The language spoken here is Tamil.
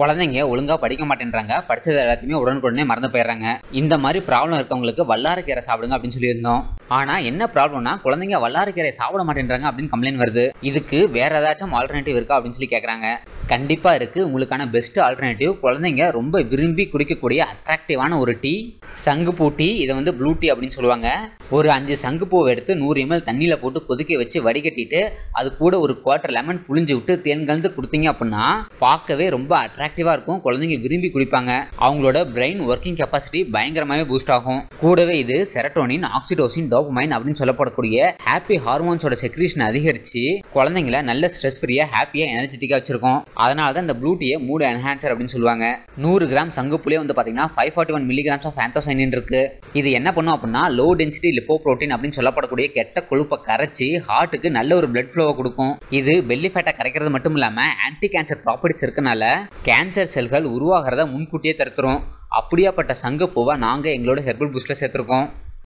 குழந்தைங்க ஒழுங்காக படிக்க மாட்டேன்றாங்க. படித்தது எல்லாத்தையுமே உடனுக்குடனே மறந்து போயிடுறாங்க. இந்த மாதிரி ப்ராப்ளம் இருக்கவங்களுக்கு வல்லாரக்கீரை சாப்பிடுங்க அப்படின்னு சொல்லியிருந்தோம். ஆனால் என்ன ப்ராப்ளம்னா குழந்தைங்க வல்லாரக்கீரை சாப்பிட மாட்டேன்றாங்க அப்படின்னு கம்ப்ளைண்ட் வருது. இதுக்கு வேற ஏதாச்சும் ஆல்டர்னேட்டிவ் இருக்கா அப்படின்னு சொல்லி கேட்குறாங்க கண்டிப்பாக இருக்குது உங்களுக்கான பெஸ்ட் ஆல்டர்னேட்டிவ் குழந்தைங்க ரொம்ப விரும்பி குடிக்கக்கூடிய அட்ராக்டிவான ஒரு டீ சங்குப்பூ டீ இதை வந்து ப்ளூ டீ அப்படின்னு சொல்லுவாங்க. ஒரு அஞ்சு சங்குப்பூவை எடுத்து நூறு எம்எல் தண்ணியில் போட்டு கொதிக்க வச்சு வடிகட்டிட்டு அது கூட ஒரு குவார்ட்டர் லெமன் புளிஞ்சு விட்டு தேன் கலந்து கொடுத்தீங்க அப்படின்னா பார்க்கவே ரொம்ப அட்ராக்டிவாக இருக்கும். குழந்தைங்க விரும்பி குடிப்பாங்க. அவங்களோட பிரெயின் ஒர்க்கிங் கெப்பாசிட்டி பயங்கரமாகவே பூஸ்ட் ஆகும். கூடவே இது செரட்டோனின் ஆக்சிடோசின் டோபமைன் அப்படின்னு சொல்லப்படக்கூடிய ஹாப்பி ஹார்மோன்ஸோட செக்ரீஷன் அதிகரித்து குழந்தைங்கள நல்ல ஸ்ட்ரெஸ் ஃப்ரீயாக ஹாப்பியாக எனர்ஜெட்டிக்காக வச்சிருக்கோம். அதனால தான் இந்த ப்ளூ டீயை மூடு என்ஹான்சர் அப்படின்னு சொல்லுவாங்க. நூறு கிராம் சங்குப்புலேயே வந்து பார்த்தீங்கன்னா five forty one milligrams of anthocyanin இருக்குது இது என்ன பண்ணும் அப்படின்னா லோ டென்சிட்டி லிப்போ புரோட்டீன் அப்படின்னு சொல்லப்படக்கூடிய கெட்ட கொழுப்பை கரைச்சி ஹார்ட்டுக்கு நல்ல ஒரு பிளட் ஃப்ளோவை கொடுக்கும். இது பெல்லி ஃபேட்டை கரைக்கிறது மட்டும் இல்லாமல் ஆன்டி கேன்சர் ப்ராப்பர்ட்டிஸ் இருக்கனால கேன்சர் செல்கள் உருவாகிறத முன்கூட்டியே தடுத்துரும். அப்படியாப்பட்ட சங்கப்பூவை நாங்கள் எங்களோட ஹெர்பல் பூஸ்டில் சேர்த்துருக்கோம்.